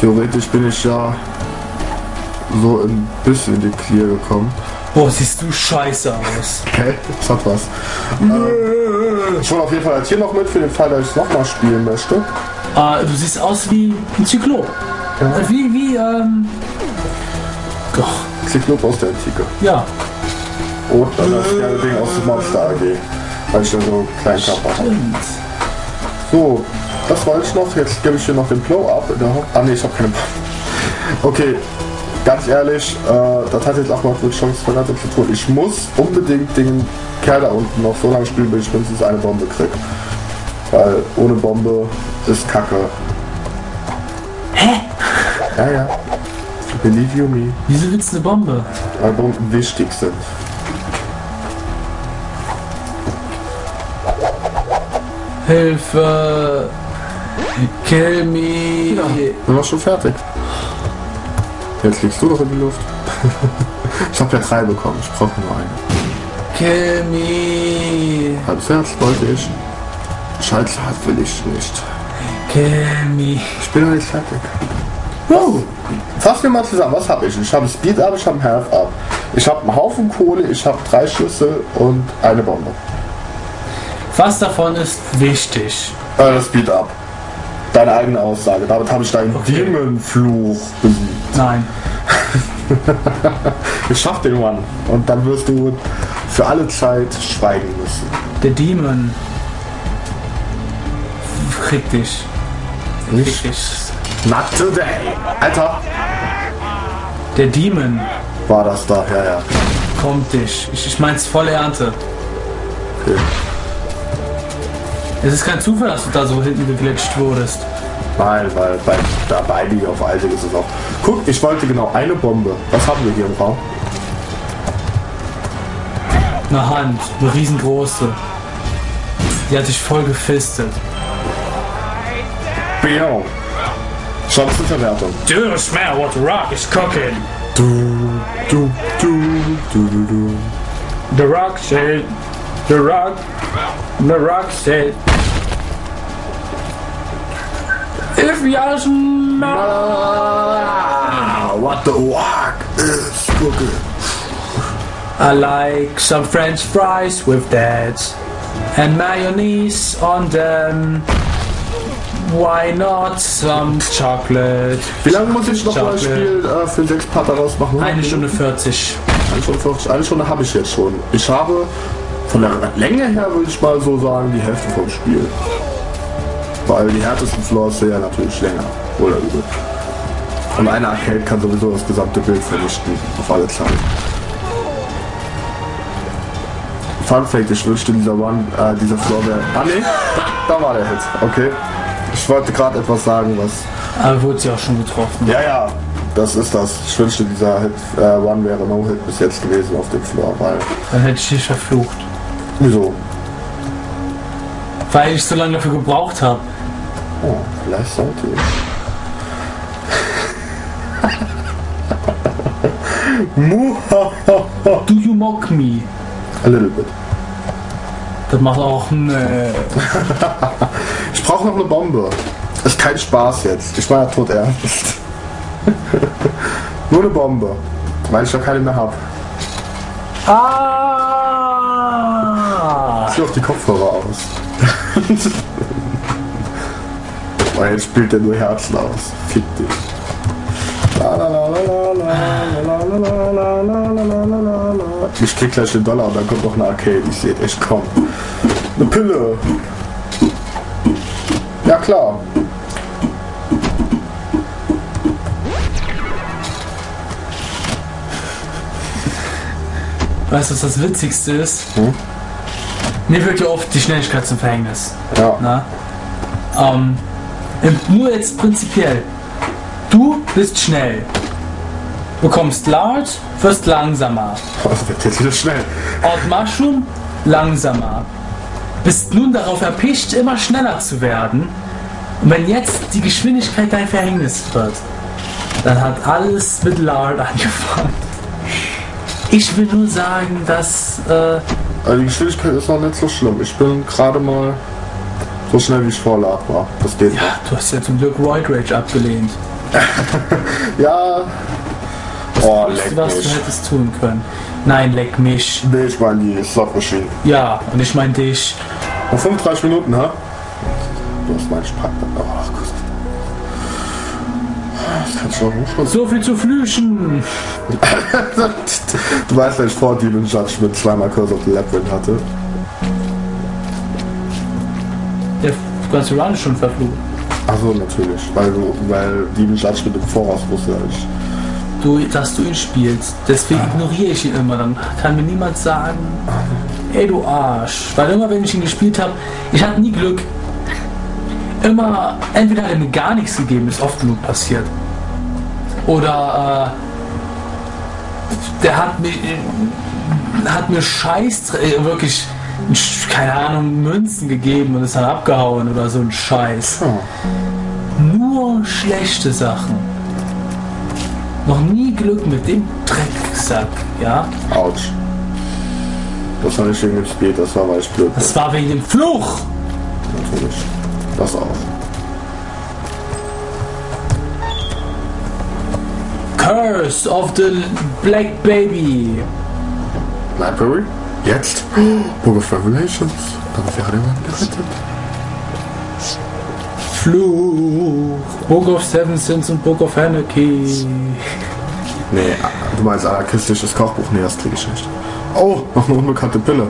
Theoretisch bin ich ja so ein bisschen in die Clear gekommen. Boah, siehst du scheiße aus. Okay, das hat was. Äh, ich hole auf jeden Fall jetzt hier noch mit für den Fall, dass ich es nochmal spielen möchte. Äh, du siehst aus wie ein Zyklop. Äh, Wie, wie, ähm. Oh, Zyklop aus der Antike. ja. Und dann das kleine Ding aus dem Monster AG. Weil ich ja so einen kleinen Körper habe. So, das wollte ich noch. Jetzt gebe ich hier noch den der Hoff- Ah ne, ich habe keine Okay, ganz ehrlich, äh, das hat jetzt auch mal mit Chance verraten zu tun. Ich muss unbedingt den Kerl da unten noch so lange spielen, bis ich mindestens eine Bombe krieg. Weil ohne Bombe ist Kacke. Hä? Ja, ja. Believe you me. Wieso willst du eine Bombe? Weil Bomben wichtig sind. Hilfe! Kill me! Sind wir schon fertig. Jetzt liegst du doch in die Luft. ich habe ja drei bekommen, ich brauche nur eine. Kill me! Halbes Herz wollte ich. Schallzart will ich nicht. Kill me! Ich bin noch nicht fertig. Oh. Fassen wir mal zusammen, was habe ich? Ich habe Speed Up, ich habe Health Up. Ich habe einen Haufen Kohle, ich habe drei Schlüssel und eine Bombe. Was davon ist wichtig? Äh, das Speed Up. Deine eigene Aussage. Damit habe ich deinen Okay. Demonfluch besiegt. Nein. Ich schaff den One. Und dann wirst du für alle Zeit schweigen müssen. Der Demon. Krieg dich. Krieg Nicht? dich. Not today. Alter, Der Demon war das da. Ja, ja. kommt dich. Ich, ich mein's volle Ernte. Okay. Es ist kein Zufall, dass du da so hinten geglitscht wurdest. Nein, weil bei, da bei dir auf Alte ist es auch. Guck, ich wollte genau eine Bombe. Was haben wir hier im Raum? Eine Hand, eine riesengroße. Die hat dich voll gefistet. Bion. Chancenverwertung. Do you smell what the rock is cooking? Du, du, du, du, du, du. The rock said, the rock, the rock said. If you smell... Ah, what the rock is cooking. I like some french fries with that and mayonnaise on them. Why not some chocolate? Wie lange muss ich noch mal Chocolate. Spiel äh, für sechs Part daraus machen? Eine Stunde 40. Eine Stunde 40. Eine Stunde habe ich jetzt schon. Ich habe von der Länge her würde ich mal so sagen die Hälfte vom Spiel. Weil die härtesten Floors sind ja natürlich länger. Oder übel. Und eine Arcade kann sowieso das gesamte Bild vernichten. Auf alle Zeit. Fun Fact, ich wünschte dieser One, äh, dieser Floor wäre. Ah ne, da, da war der Hit. Okay. Ich wollte gerade etwas sagen, was Aber wurde sie auch schon getroffen. ja, ja, das ist das. Ich wünschte, dieser Hit, äh, One wäre No-Hit bis jetzt gewesen auf dem Floor, weil. Dann hätte ich dich verflucht. Wieso? Weil ich so lange dafür gebraucht habe. Oh, vielleicht sollte ich. Do you mock me? A little bit. Das macht auch ne. Ich brauche noch eine Bombe. Ist kein Spaß jetzt. Ich meine tot ernst. Nur eine Bombe. Weil ich noch keine mehr habe. Ah! Zieh auf die Kopfhörer aus. Weil jetzt spielt er nur Herzen aus. Fick dich. Ich krieg gleich den Dollar und dann kommt noch eine Arcade. Ich sehe echt komm. Eine Pille. Ja klar. Weißt du, was das Witzigste ist? Hm? Mir wirklich oft die Schnelligkeit zum Verhängnis. Ja. Na? Ähm, nur jetzt prinzipiell. Du bist schnell. Bekommst Large, wirst langsamer. Das wird jetzt wieder schnell. Out Mushroom, langsamer. Bist nun darauf erpicht, immer schneller zu werden. Und wenn jetzt die Geschwindigkeit dein Verhängnis wird, dann hat alles mit Lard angefangen. Ich will nur sagen, dass äh, Also die Geschwindigkeit ist noch nicht so schlimm. Ich bin gerade mal so schnell wie ich vorlag war. Das geht. ja, du hast ja zum Glück Void Rage abgelehnt. Ja. Oh, Wusste, leck was du mich. hättest tun können. Nein, leck mich. Nee, ich meine die Slot Machine. Ja, und ich meine dich. Noch 35 Minuten, ha? Du hast meinen Spack. Oh Gott. Das kannst du auch hochschreiben. So viel zu flüchen. Du weißt, dass ich vor Demon Judgment zweimal Curse of the Labyrinth hatte. Ganze Run ist schon verflucht. Achso, natürlich. Weil du, weil Demon Judgment im Voraus wusste ich. Du, dass du ihn spielst. Deswegen ignoriere ich ihn immer. Dann kann mir niemand sagen, ey du Arsch. Weil immer, wenn ich ihn gespielt habe, ich hatte nie Glück. Immer, entweder hat er mir gar nichts gegeben, ist oft genug passiert. Oder äh, der hat mir, hat mir Scheiß, äh, wirklich, keine Ahnung, Münzen gegeben und ist dann abgehauen oder so ein Scheiß. Oh. Nur schlechte Sachen. Noch nie Glück mit dem Drecksack, ja? Autsch. Das war nicht wegen dem Spiel, das war, weil ich blöd bin. Das war wegen dem Fluch. Natürlich. Das auch. Curse of the Black Baby. Library? Jetzt? Book of Revelations. Darauf wäre der Mann gerettet. Fluch. Book of Seven Sins und Book of Anarchy. Nee, du meinst anarchistisches Kochbuch? Nee, das krieg ich nicht. Oh, noch eine unbekannte Pille.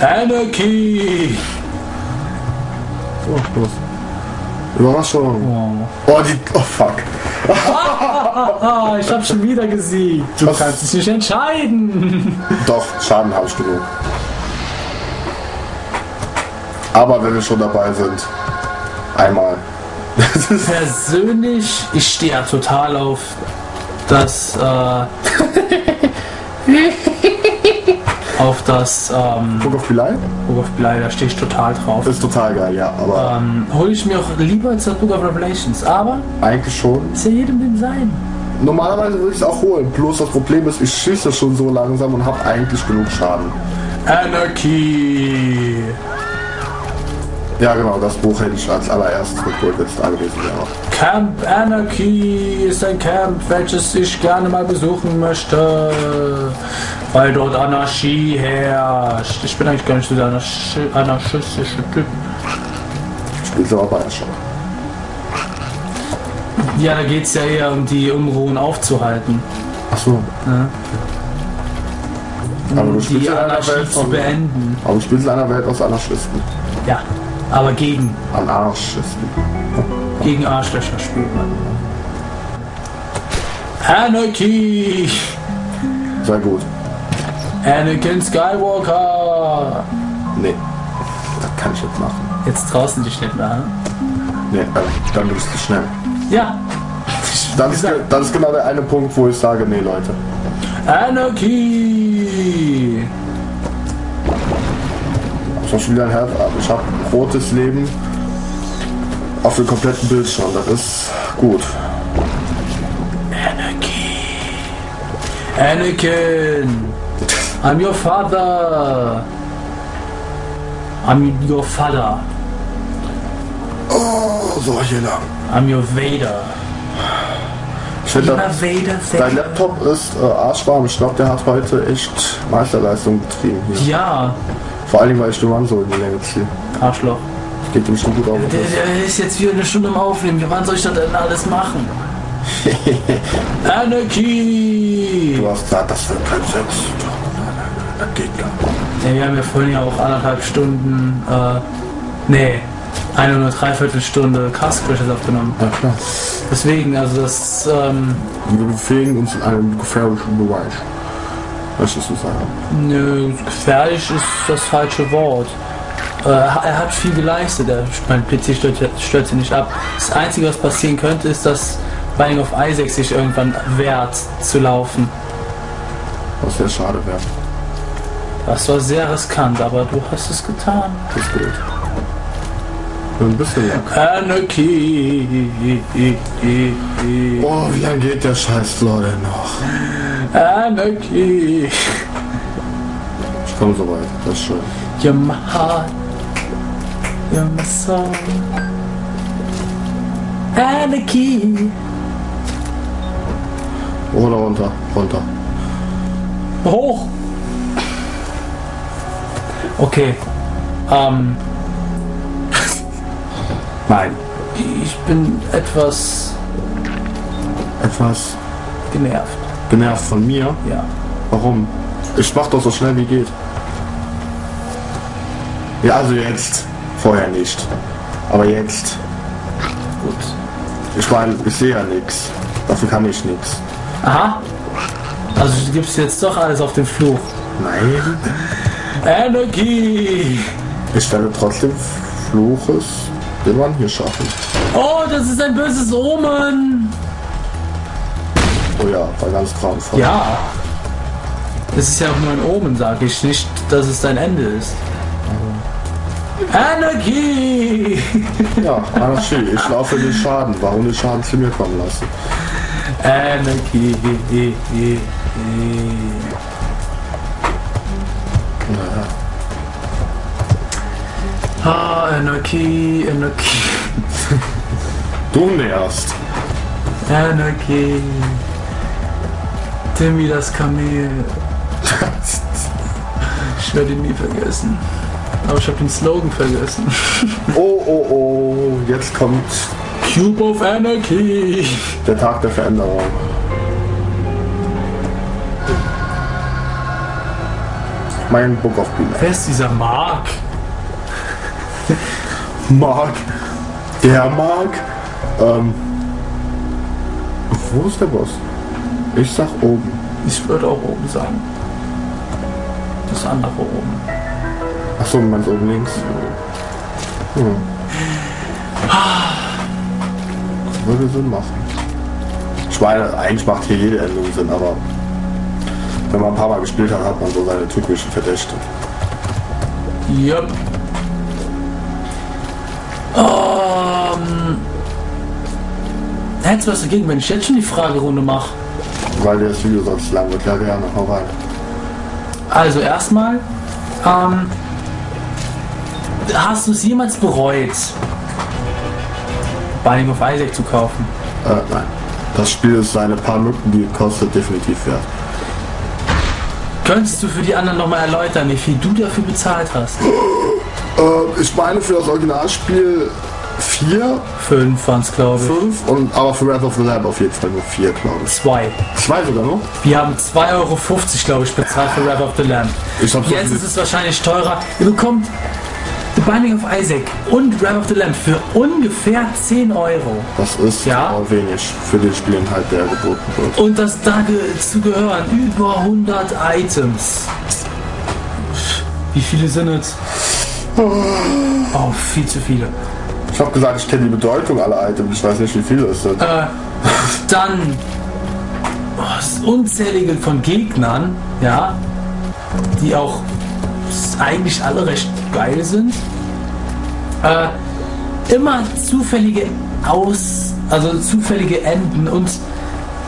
Anarchy. So, los. Überraschung. Oh. Oh, die. Oh, fuck. Ah, ich hab schon wieder gesiegt. Du Was? kannst dich nicht entscheiden. Doch, Schaden habe ich genug. Aber wenn wir schon dabei sind, einmal. Persönlich, ich stehe ja total auf das, äh, auf das, ähm, Book of Belial? Book of Bly, da stehe ich total drauf. Ist total geil, ja. Aber Ähm, hole ich mir auch lieber als das Book of Revelations, aber eigentlich schon. ist ja jedem dem sein. Normalerweise würde ich es auch holen. Bloß das Problem ist, ich schieße schon so langsam und habe eigentlich genug Schaden. Anarchy! Ja, genau, das Buch hätte ich als allererstes mit Bullwitz da gewesen wäre. Camp Anarchy ist ein Camp, welches ich gerne mal besuchen möchte, weil dort Anarchie herrscht. Ich bin eigentlich gar nicht so der anarchi anarchistische Typ. Spielst aber beide schon. Ja, da geht es ja eher um die Unruhen aufzuhalten, Achso. Ja. Aber du spielst die Anarchie Welt zu beenden. Aber du spielst in einer Welt aus Anarchisten. Ja, aber gegen, Anarchisten. gegen Arschlöcher spielt man. Anarchy! Sehr gut. Anakin Skywalker! Nee. Das kann ich jetzt machen. Jetzt draußen dich nicht mehr, ne? Nee, äh, dann bist du schnell. Ja. Das ist, das ist genau der eine Punkt, wo ich sage, nee, Leute. Anarchy! Ein Herz ab. Ich habe rotes Leben auf dem kompletten Bildschirm. Das ist gut. Anarchy! Anakin! I'm your father! I'm your father. Oh, solche lang. I'm your Vader. Ich finde, Vader, dein. Laptop ist äh, arschwarm. Ich glaube, der hat heute echt Meisterleistung betrieben hier. Ja, Vor allem, weil ich den Mann so in die Länge ziehe. Arschloch. Geht ihm schon gut auf. Der, der ist jetzt wieder eine Stunde im Aufnehmen. Wann soll ich das denn alles machen? Anarchy! Du hast gesagt, das wird kein Sex. Das geht gar nicht. Ja, wir haben ja vorhin ja auch anderthalb Stunden, äh, nee, eine oder dreiviertel Stunde Cast Crashes aufgenommen. Ja, klar. Deswegen, also das, ähm, Wir befinden uns in einem gefährlichen Bereich. Möchtest du sagen? nö, gefährlich ist das falsche Wort. Äh, er hat viel geleistet, er, mein PC stört, sie nicht ab. Das Einzige, was passieren könnte, ist, dass Binding of Isaac sich irgendwann wehrt zu laufen. Was sehr schade wäre. Das war sehr riskant, aber du hast es getan. Das ist gut. Ein bisschen Lack. Anarchy. Oh, wie lange geht der scheiß denn noch? Anarchy. Ich komme so weit. Das ist schön. You're my heart. You're my soul. Anarchy. Oder runter, runter. Hoch! Okay. Ähm. Nein. Ich bin etwas Etwas genervt. genervt von mir. Ja. Warum? Ich mach doch so schnell wie geht. Ja, also jetzt. Vorher nicht. Aber jetzt. Gut. Ich meine, ich sehe ja nichts. Dafür kann ich nichts. Aha. Also du gibst jetzt doch alles auf den Fluch. Nein. Energie! Ich werde trotzdem Fluches den Mann hier schaffen. Oh, das ist ein böses Omen! Oh ja, war ganz grauenvoll. Ja. Das ist ja auch nur ein Omen, sage ich nicht, dass es dein Ende ist. Energie! Ja, Anarchie. Ich laufe den Schaden. Warum den Schaden zu mir kommen lassen? Energie! Ah, Energie, Energie, Du nervst. Energie. Timmy das Kamel. Ich werde ihn nie vergessen. Aber ich habe den Slogan vergessen. Oh, oh, oh. Jetzt kommt Cube of Energy. der Tag der Veränderung. Mein Book of Bilder. Wer ist dieser Mark? Mark. Der Mark. Ähm. Wo ist der Boss? Ich sag oben. Ich würde auch oben sagen. Das andere oben. Achso, du meinst oben links. Hm. Würde Sinn machen. Ich meine, eigentlich macht hier jede Endung Sinn, aber wenn man ein paar Mal gespielt hat, hat man so seine typischen Verdächte. Yep. Ähm. Hättest du was dagegen, wenn ich jetzt schon die Fragerunde mache? Weil das Video sonst lang wird. Ja, gerne. Hau rein. Also erstmal, ähm, hast du es jemals bereut, Binding of Isaac zu kaufen? Äh, nein. Das Spiel ist seine paar Mücken, die es kostet, definitiv wert. Könntest du für die anderen nochmal erläutern, wie viel du dafür bezahlt hast? Äh, ich meine für das Originalspiel 4, Fünf waren es, glaube ich. 5 und aber für Wrath of the Lamb auf jeden Fall nur 4, glaube ich. Zwei. Zwei sogar noch? Wir haben 2,50 Euro, glaube ich, bezahlt für Wrath of the Lamb. So Jetzt ist es wahrscheinlich teurer. Ihr bekommt The Binding of Isaac und Wrath of the Lamb für ungefähr 10 Euro. Das ist Ja. aber wenig für den Spielinhalt, der geboten wird. Und das dazu gehören über 100 Items. Wie viele sind es? Oh, viel zu viele. Ich habe gesagt, ich kenne die Bedeutung aller Items. Ich weiß nicht, wie viele es sind. Äh, dann oh, unzählige von Gegnern, ja, die auch eigentlich alle recht geil sind. Äh, immer zufällige Aus, also zufällige Enden und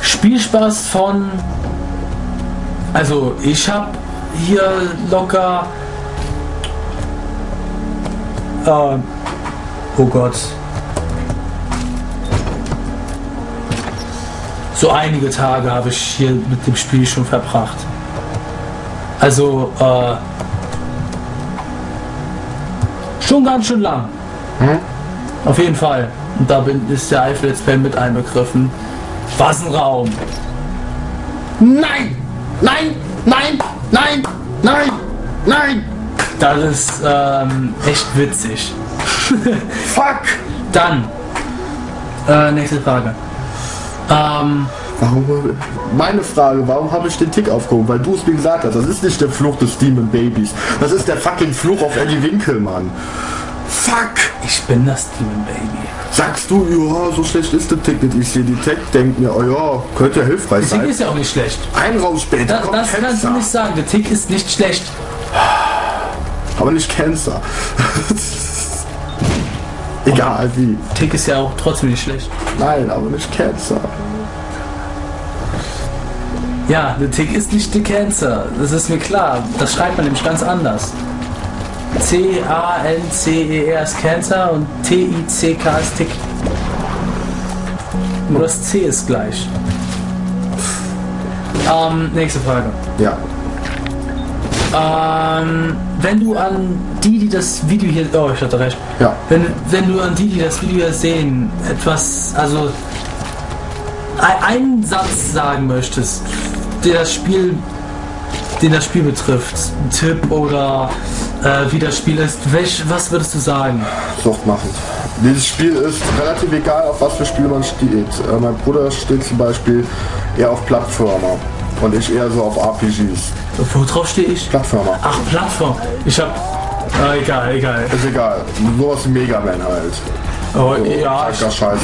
Spielspaß von, also ich habe hier locker, äh, oh Gott, so einige Tage habe ich hier mit dem Spiel schon verbracht. Also, äh, schon ganz schön lang. Auf jeden Fall. Und da bin, ist der Eiffel Let's Play mit einbegriffen. Was ein Raum. Nein! Nein! Nein! Nein! Nein! Nein! Das ist ähm, echt witzig. Fuck! Dann, äh, nächste Frage. Ähm, Warum, meine Frage, warum habe ich den Tick aufgehoben? Weil du es mir gesagt hast. Das ist nicht der Fluch des Demon Babys. Das ist der fucking Fluch auf Eddie Winkelmann. Fuck! ich bin das Demon Baby. Sagst du, ja, so schlecht ist der Tick nicht. Ich sehe die Tech, denk mir, oh ja, könnte ja hilfreich Der Tick sein. ist ja auch nicht schlecht. Ein Raum später Das, kommt das kannst du nicht sagen. Der Tick ist nicht schlecht. Aber nicht Cancer. Egal wie. Tick ist ja auch trotzdem nicht schlecht. Nein, aber nicht Cancer. Ja, der Tick ist nicht der Cancer. Das ist mir klar. Das schreibt man nämlich ganz anders. C-A-N-C-E-R ist Cancer und T-I-C-K ist Tick. Nur das C ist gleich. Ähm, nächste Frage. Ja. Ähm, wenn du an die, die das Video hier. Oh, ich hatte recht. Ja. Wenn, wenn du an die, die das Video hier sehen, etwas, also ein- einen Satz sagen möchtest, der das Spiel, den das Spiel betrifft, ein Tipp oder äh, wie das Spiel ist, welch, was würdest du sagen? suchtmachend. Dieses Spiel ist relativ egal, auf was für Spiele man steht. Äh, mein Bruder steht zum Beispiel eher auf Plattformer und ich eher so auf RPGs. Worauf stehe ich? Plattformer. Ach, Plattform. Ich hab. Äh, egal, egal. Ist egal. Sowas wie Mega Man halt. Oh, So, ja,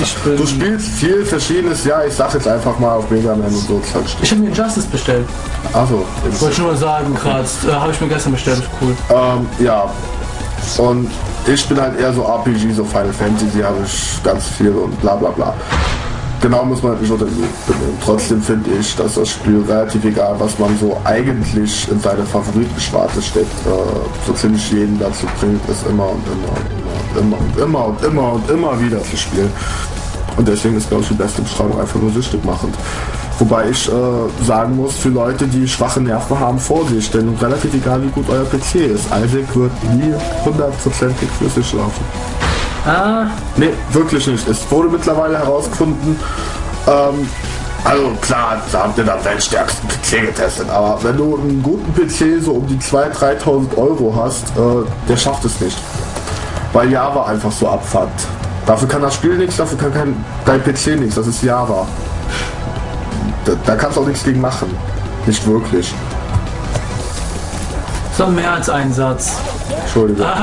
ich bin. du spielst viel Verschiedenes, ja, ich sag jetzt einfach mal auf Mega Man und so Zeug steht. Ich habe mir Injustice bestellt. Achso, Wollte ich nur mal sagen, gerade. Äh, habe ich mir gestern bestellt, cool. ähm, ja. Und ich bin halt eher so RPG, so Final Fantasy habe ich ganz viel und bla bla bla. Genau muss man Lupe nehmen. Trotzdem finde ich, dass das Spiel relativ egal, was man so eigentlich in seine Favoritenschwarte steckt, äh, so ziemlich jeden dazu bringt, es immer und immer und immer und immer und immer und immer wieder zu spielen. Und deswegen ist, glaube ich, die beste Beschreibung einfach nur süchtig machend. Wobei ich äh, sagen muss, für Leute, die schwache Nerven haben, Vorsicht, denn relativ egal, wie gut euer PC ist, Isaac wird nie hundertprozentig flüssig laufen. Ah, Nee, wirklich nicht. Es wurde mittlerweile herausgefunden, ähm, also klar, da habt ihr dann den stärksten PC getestet, aber wenn du einen guten PC so um die 2.000, 3.000 Euro hast, äh, der schafft es nicht. Weil Java einfach so abfuckt. Dafür kann das Spiel nichts, dafür kann kein, dein PC nichts, das ist Java. Da, da kannst du auch nichts gegen machen. Nicht wirklich. so mehr als ein Satz. Entschuldigung.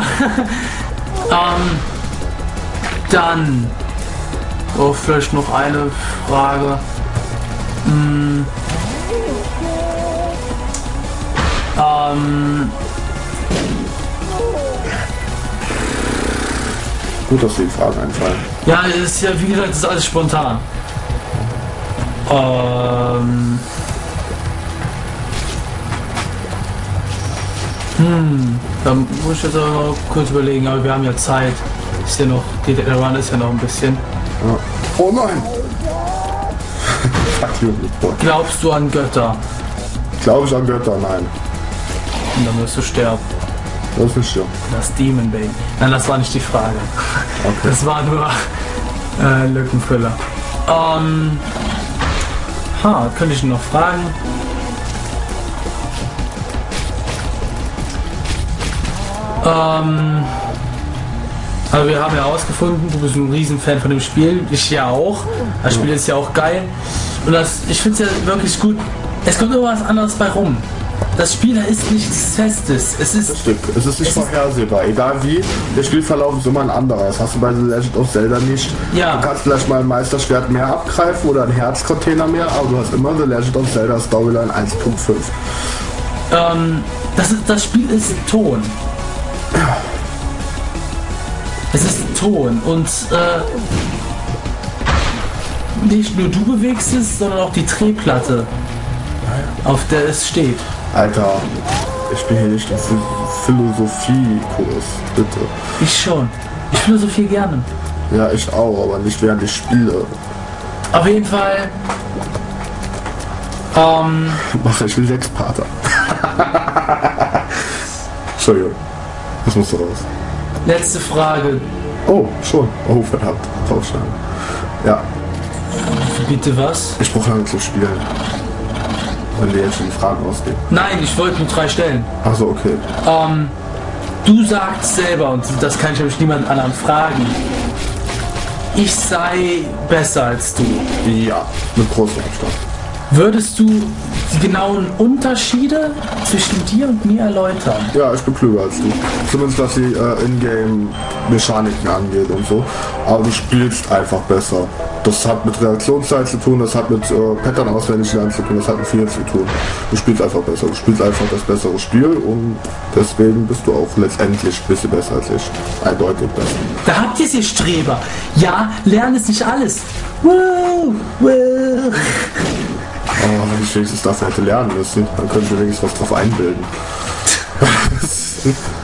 Ähm, dann. Oh, vielleicht noch eine Frage. Hm. Ähm, Gut, dass dir die Fragen einfallen. ja, es ist ja, wie gesagt, ist alles spontan. Ähm. Hm, da muss ich jetzt aber kurz überlegen, aber wir haben ja Zeit. Ist ja noch, die der Run ist ja noch ein bisschen. Ja. Oh nein! Fuck you. Glaubst du an Götter? Glaube ich an Götter? Nein. Und dann wirst du sterben. Das ist so. Das Demon Bane. Nein, das war nicht die Frage. Okay. Das war nur äh, Lückenfüller. Ähm. Ha, könnte ich ihn noch fragen? Ähm. Also wir haben ja herausgefunden, du bist ein Riesenfan von dem Spiel. Ich ja auch. Das Spiel ist ja auch geil. Und das, ich finde es ja wirklich gut. Es kommt immer was anderes bei rum. Das Spiel da ist nichts Festes. Es ist Stück. Es ist nicht Es vorhersehbar. Egal wie, der Spielverlauf ist immer ein anderer. Das hast du bei The Legend of Zelda nicht. Ja. Du kannst vielleicht mal ein Meisterschwert mehr abgreifen oder einen Herzcontainer mehr, aber du hast immer The Legend of Zelda Storyline 1.5. Ähm, das, ist, das Spiel ist Ton. Es ist Ton und äh, nicht nur du bewegst es, sondern auch die Drehplatte, auf der es steht. Alter, ich bin hier nicht im Ph- Philosophiekurs, bitte. Ich schon. Ich philosophiere gerne. Ja, ich auch, aber nicht während ich spiele. Auf jeden Fall. Ähm, Mache ich will sechs Pater. Entschuldigung. Das musste raus. Letzte Frage. Oh, schon. Oh, verdammt. Draufschneiden. Ja, Bitte was? ich brauche lange zu spielen. Wenn dir jetzt schon die Fragen ausgehen. Nein, ich wollte nur drei stellen. Achso, okay. Ähm, du sagst selber, und das kann ich nämlich niemand anderen fragen, ich sei besser als du. Ja, mit großem Abstand. Würdest du die genauen Unterschiede zwischen dir und mir erläutern? Ja, ich bin klüger als du. Zumindest was die äh, Ingame-Mechaniken angeht und so. Aber du spielst einfach besser. Das hat mit Reaktionszeit zu tun, das hat mit äh, Pattern auswendig lernen zu tun, das hat mit viel zu tun. Du spielst einfach besser. Du spielst einfach das bessere Spiel und deswegen bist du auch letztendlich ein bisschen besser als ich. Eindeutig besser. Da habt ihr ihr Streber. Ja, lernen ist nicht alles. Woo, woo. Aber wenn ich wenigstens dafür hätte lernen müssen, dann könnte ich wenigstens was drauf einbilden.